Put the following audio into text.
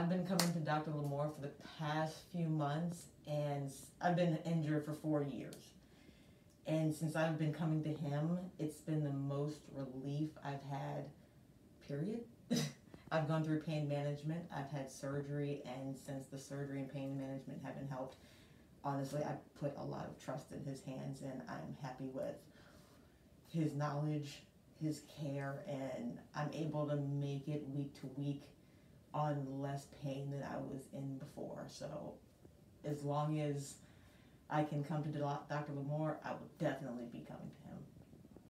I've been coming to Dr. Larmour for the past few months, and I've been injured for four years. And since I've been coming to him, it's been the most relief I've had, period. I've gone through pain management, I've had surgery, and since the surgery and pain management haven't helped, honestly, I put a lot of trust in his hands, and I'm happy with his knowledge, his care, and I'm able to make it week to week on less pain than I was in before. So, as long as I can come to Dr. Larmour, I will definitely be coming to him.